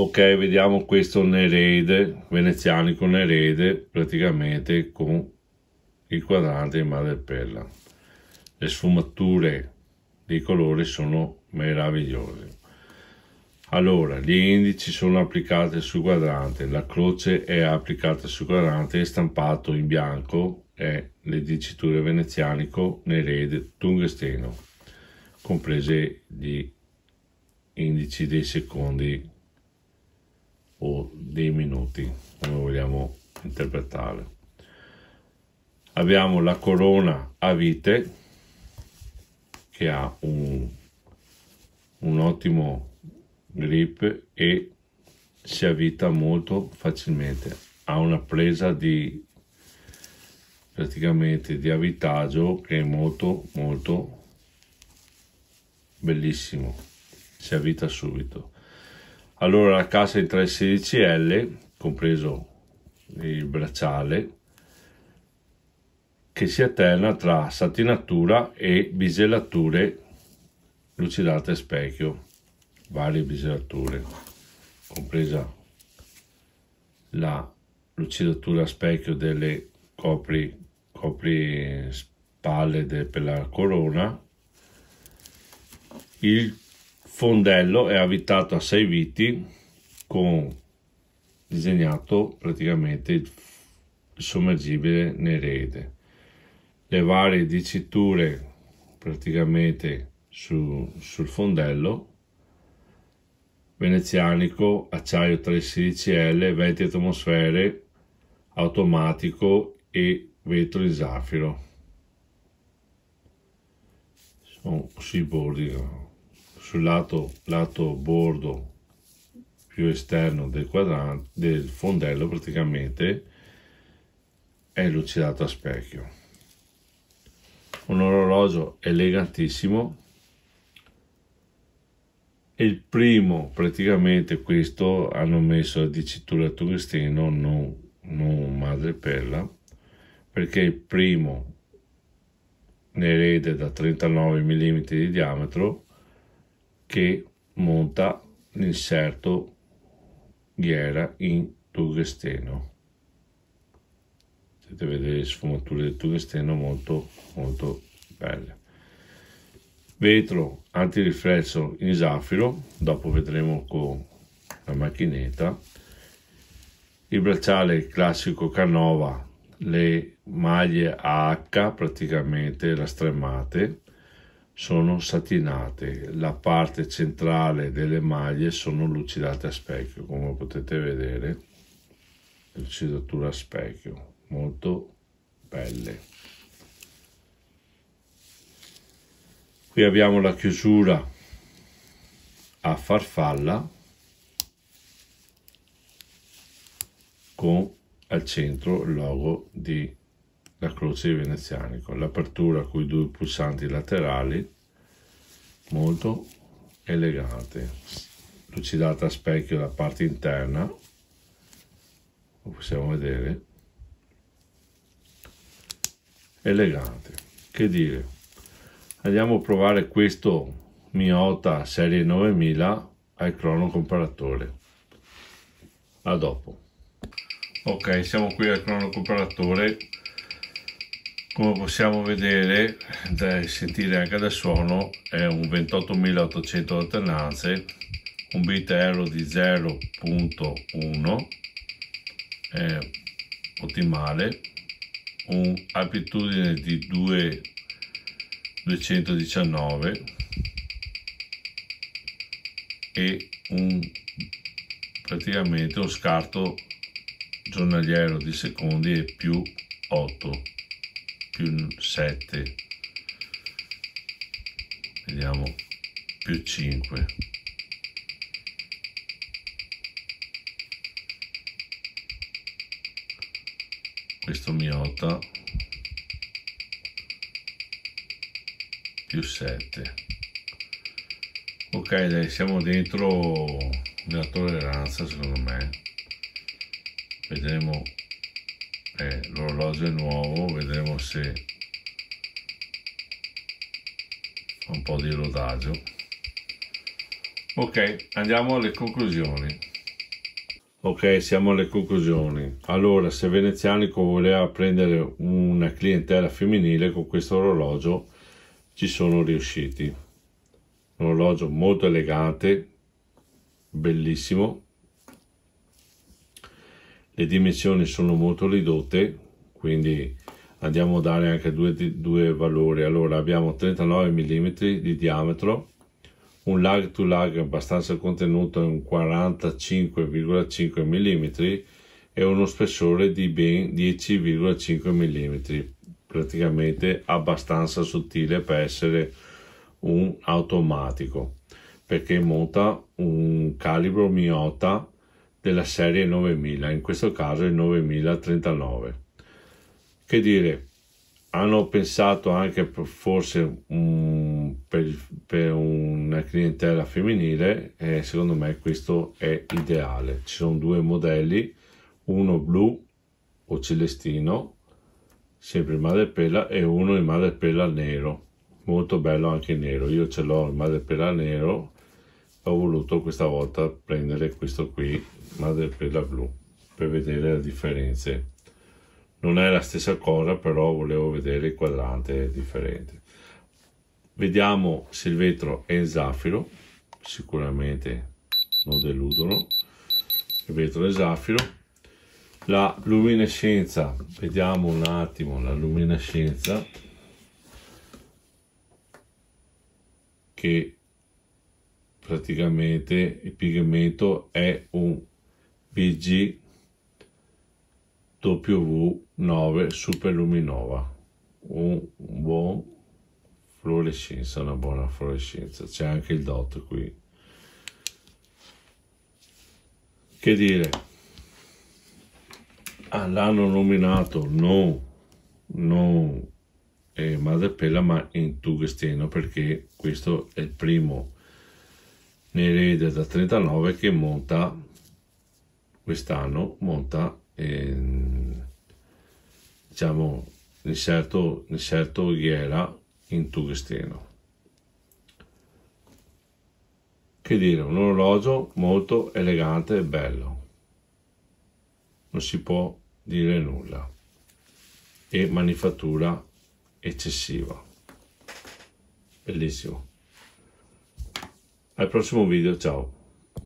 ok vediamo questo Nereide venezianico Nereide praticamente con il quadrante in madreperla le sfumature dei colori sono meravigliose. Allora gli indici sono applicati sul quadrante la croce è applicata sul quadrante e stampato in bianco è le diciture venezianico Nereide tungsteno comprese gli indici dei secondi o dei minuti come vogliamo interpretarle abbiamo la corona a vite che ha un, un ottimo grip e si avvita molto facilmente. Ha una presa di praticamente di avvitaggio che è molto molto bellissimo. Si avvita subito allora la cassa in 316L compreso il bracciale che si alterna tra satinatura e bisellature lucidate a specchio varie bisellature compresa la lucidatura a specchio delle copri, copri spalle de, per la corona il fondello è avvitato a 6 viti con disegnato praticamente il sommergibile Nereide. Le varie diciture praticamente su, sul fondello venezianico, acciaio 316L, 20 atmosfere, automatico e vetro in zaffiro. Sono sui bordi sul lato, lato bordo più esterno del quadrante del fondello praticamente è lucidato a specchio. Un orologio elegantissimo. E il primo praticamente questo hanno messo la dicitura tungsteno non, non madreperla perché il primo ne erede da 39 mm di diametro che monta l'inserto ghiera in tungsteno. Potete vedere le sfumature del tungsteno molto molto belle. Vetro antiriflesso in zaffiro dopo vedremo con la macchinetta. Il bracciale classico Canova le maglie H praticamente la stremmate sono satinate, la parte centrale delle maglie sono lucidate a specchio, come potete vedere, lucidatura a specchio, molto belle. Qui abbiamo la chiusura a farfalla con al centro il logo di la croce di venezianico, l'apertura con i due pulsanti laterali, molto elegante, lucidata a specchio la parte interna, lo possiamo vedere, elegante, che dire, andiamo a provare questo Miota serie 9000 al crono comparatore, a dopo. Ok, siamo qui al crono comparatore come possiamo vedere e sentire anche dal suono è un 28800 alternanze un bit error di 0.1 è ottimale un'amplitudine di 2 219 e un praticamente un scarto giornaliero di secondi e più 8 più 7 vediamo più 5 questo miota più 7 ok dai siamo dentro nella tolleranza secondo me. Vedremo eh, l'orologio è nuovo vedremo se fa un po' di rodaggio ok andiamo alle conclusioni Ok, siamo alle conclusioni. Allora, se Venezianico voleva prendere una clientela femminile con questo orologio, ci sono riusciti. Un orologio molto elegante, bellissimo. Le dimensioni sono molto ridotte, quindi andiamo a dare anche due, due valori. Allora, abbiamo 39 mm di diametro un lag to lag abbastanza contenuto in 45,5 mm e uno spessore di ben 10,5 mm, praticamente abbastanza sottile per essere un automatico, perché monta un calibro Miota della serie 9000, in questo caso il 9039. Che dire, hanno pensato anche forse um, per, per, una clientela femminile e secondo me questo è ideale ci sono due modelli uno blu o celestino sempre in madrepela e uno in madrepela nero molto bello anche nero io ce l'ho in madrepela nero ho voluto questa volta prendere questo qui madrepela blu per vedere le differenze non è la stessa cosa però volevo vedere il quadrante differente. Vediamo se il vetro è in zaffiro sicuramente non deludono. Il vetro è zaffiro. La luminescenza vediamo un attimo la luminescenza che praticamente il pigmento è un BG W9 Super Luminova un buon fluorescenza una buona fluorescenza. C'è anche il dot qui. Che dire? Ah, l'hanno nominato non non eh, madrepella ma in tungsteno perché questo è il primo Nereide da 39 che monta quest'anno monta eh, diciamo l'inserto, l'inserto ghiera in tungsteno che dire un orologio molto elegante e bello. Non si può dire nulla. E manifattura eccessiva. Bellissimo al prossimo video ciao